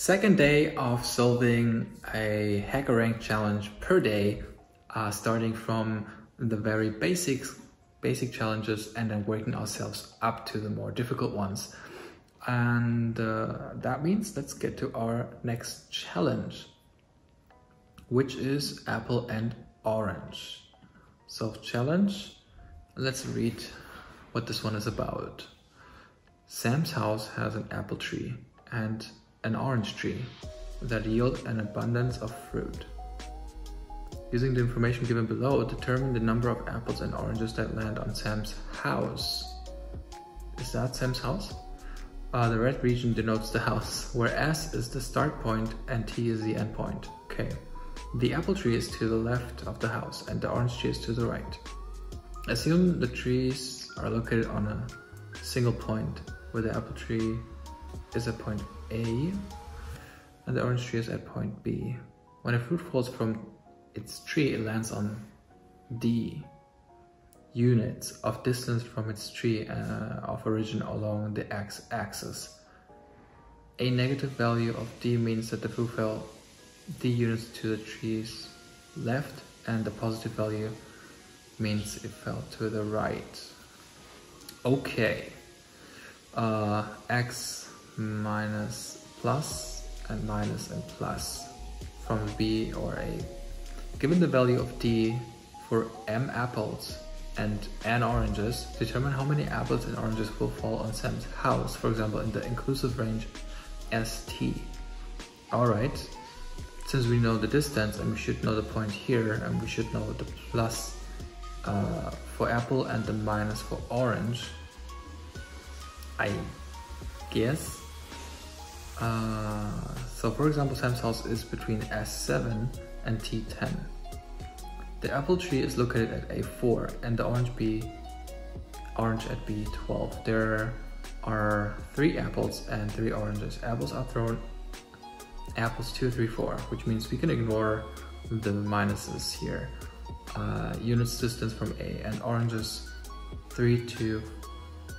Second day of solving a HackerRank challenge per day, uh, starting from the very basics, basic challenges and then working ourselves up to the more difficult ones. And uh, that means let's get to our next challenge, which is apple and orange. Solve challenge. Let's read what this one is about. Sam's house has an apple tree and an orange tree that yield an abundance of fruit. Using the information given below, determine the number of apples and oranges that land on Sam's house. Is that Sam's house? Uh, the red region denotes the house, where S is the start point and T is the end point. Okay. The apple tree is to the left of the house and the orange tree is to the right. Assume the trees are located on a single point where the apple tree is at point A and the orange tree is at point B. When a fruit falls from its tree, it lands on D units of distance from its tree uh, of origin along the x-axis. A negative value of D means that the fruit fell D units to the tree's left and the positive value means it fell to the right. Okay. Uh, x minus plus and minus and plus from B or A. Given the value of D for M apples and N oranges, determine how many apples and oranges will fall on Sam's house, for example, in the inclusive range ST. Alright, since we know the distance and we should know the point here and we should know the plus uh, for apple and the minus for orange, I guess uh, so for example, Sam's house is between S7 and T10. The apple tree is located at A4 and the orange B orange at B12. There are three apples and three oranges. Apples are thrown apples 2, 3, 4, which means we can ignore the minuses here. Uh, units distance from A and oranges 3, 2,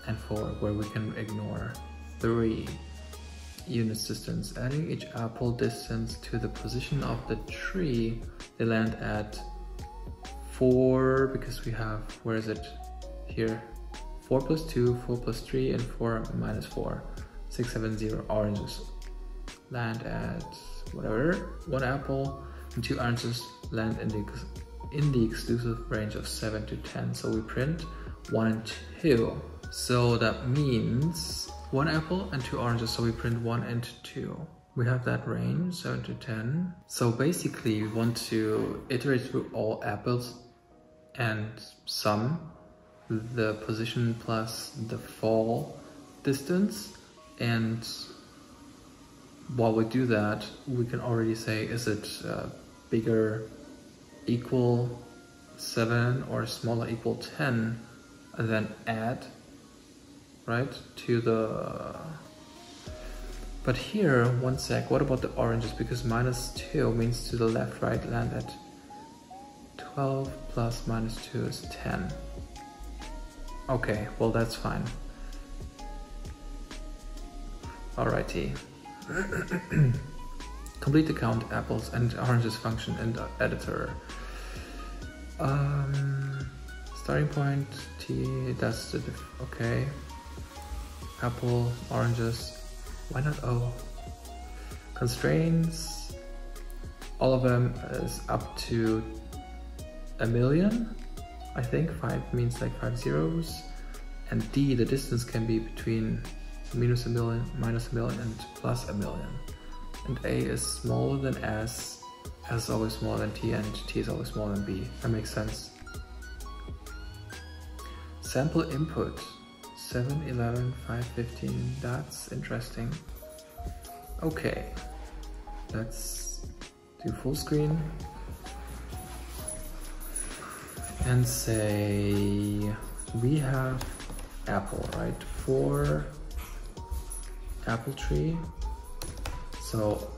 and 4, where we can ignore 3 unit distance. Adding each apple distance to the position of the tree, they land at 4 because we have, where is it? Here. 4 plus 2, 4 plus 3, and 4 minus 4. 6, 7, 0 oranges. Land at whatever, 1 apple and 2 oranges land in the, in the exclusive range of 7 to 10. So we print 1 and 2. So that means one apple and two oranges, so we print one and two. We have that range, 7 to 10. So basically we want to iterate through all apples and sum the position plus the fall distance and while we do that we can already say is it uh, bigger equal 7 or smaller equal 10 and then add right, to the... But here, one sec, what about the oranges? Because minus 2 means to the left, right, land at 12 plus minus 2 is 10. Okay, well that's fine. Alrighty. Complete the count apples and oranges function in the editor. Um, starting point T, that's the, okay apple, oranges, why not O? Constraints, all of them is up to a million, I think, five means like five zeros. And D, the distance can be between minus a million, minus a million, and plus a million. And A is smaller than S, S is always smaller than T, and T is always smaller than B. That makes sense. Sample input. 7, 11, 5, 15. That's interesting. Okay, let's do full screen and say we have apple, right? For apple tree. So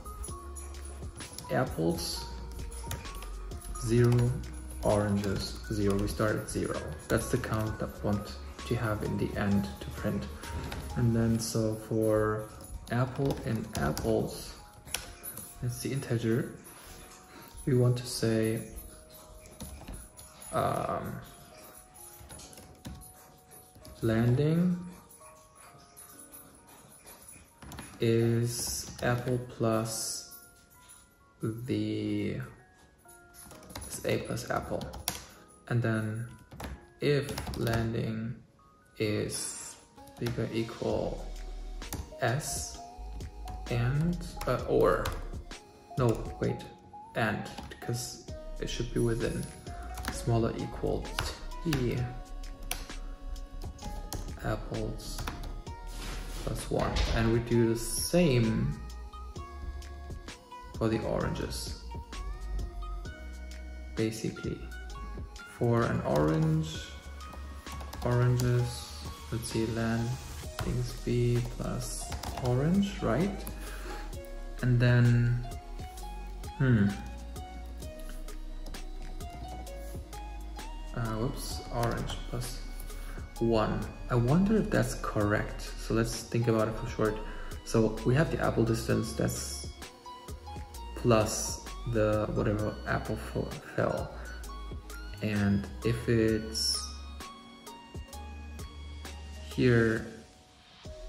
apples, zero, oranges, zero. We start at zero. That's the count that want to have in the end to print. And then so for apple and apples, It's the integer. We want to say um, landing is apple plus the a plus apple and then if landing is bigger equal s and uh, or. No wait and because it should be within smaller equal t. Apples plus one. And we do the same for the oranges. Basically for an orange oranges let's see land things b plus orange right? And then hmm. Uh, whoops orange plus one. I wonder if that's correct. So let's think about it for short. So we have the apple distance that's plus the whatever apple fell. And if it's here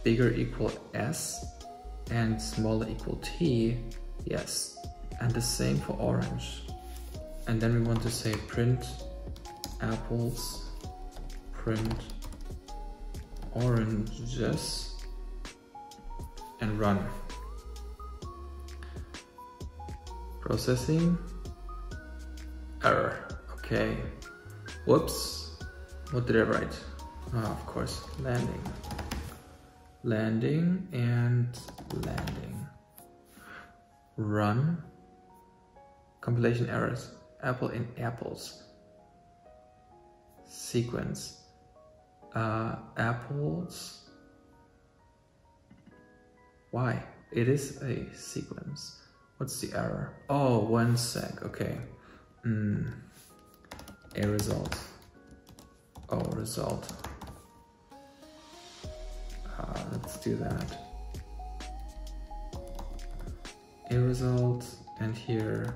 bigger equal s and smaller equal t yes and the same for orange. And then we want to say print apples print oranges and run. Processing error. Okay. Whoops. What did I write oh, of course. Landing. Landing and landing. Run. Compilation errors. Apple in apples. Sequence. Uh, apples. Why? It is a sequence. What's the error? Oh one sec. Okay. Mm. a result. Oh result uh, let's do that a result and here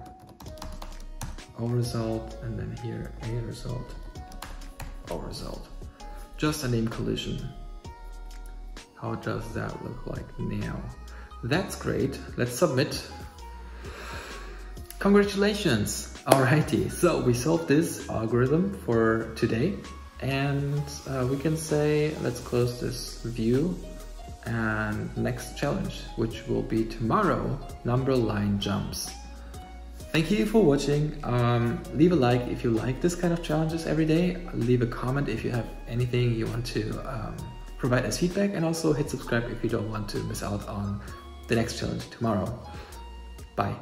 o result and then here a result o result just a name collision. How does that look like now? That's great. Let's submit. Congratulations. Alrighty, so we solved this algorithm for today and uh, we can say let's close this view and next challenge which will be tomorrow number line jumps Thank you for watching. Um, leave a like if you like this kind of challenges every day. Leave a comment if you have anything you want to um, provide as feedback and also hit subscribe if you don't want to miss out on the next challenge tomorrow. Bye.